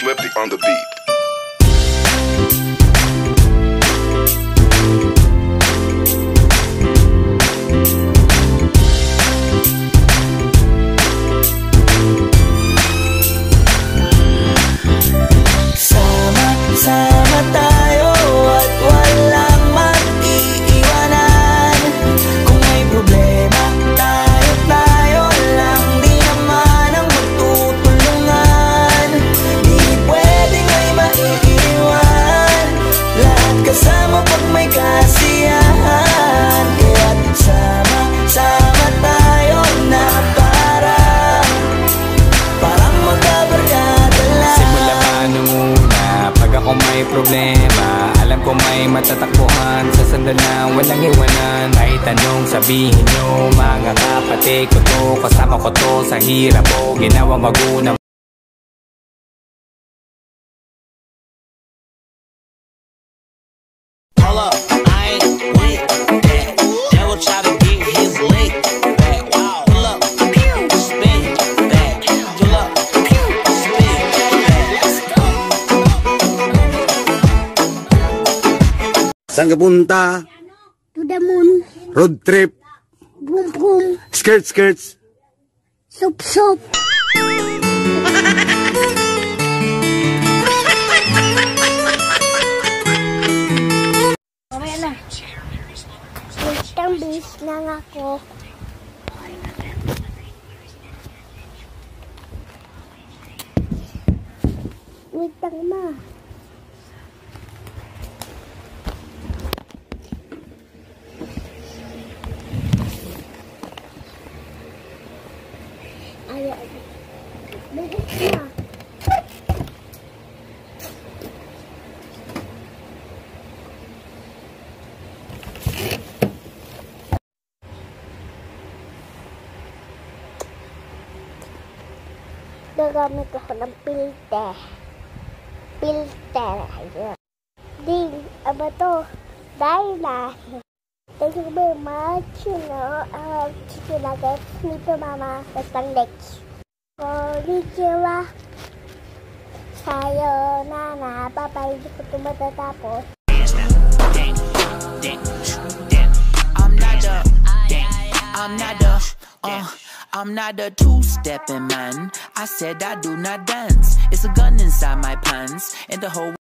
Flippy on the beat. May problema. Alam ko may matatakbuhan. Sa sandalan walang iwanan. Kahit anong sabihin nyo Mga kapatid ko to. Kasama ko to sa hirap ko Ginawang magunang Hold Saan ka punta? To the moon, Road trip? boom boom, Skirt skirts? na. Wait lang, bis lang ako. Wait lang, ma. Bilis na. Gagamit ako ng filter. Filter. Ayun. Ding, aba to. Dahil na. Thank you very much, you know, uh, chicken nuggets, nito mama, tatang next. こんにちは。さようなら。バイバイ。Ketemu I'm not a, I'm not a, uh, I'm not a two-stepping man. I said I do not dance. It's a gun inside my pants, and the whole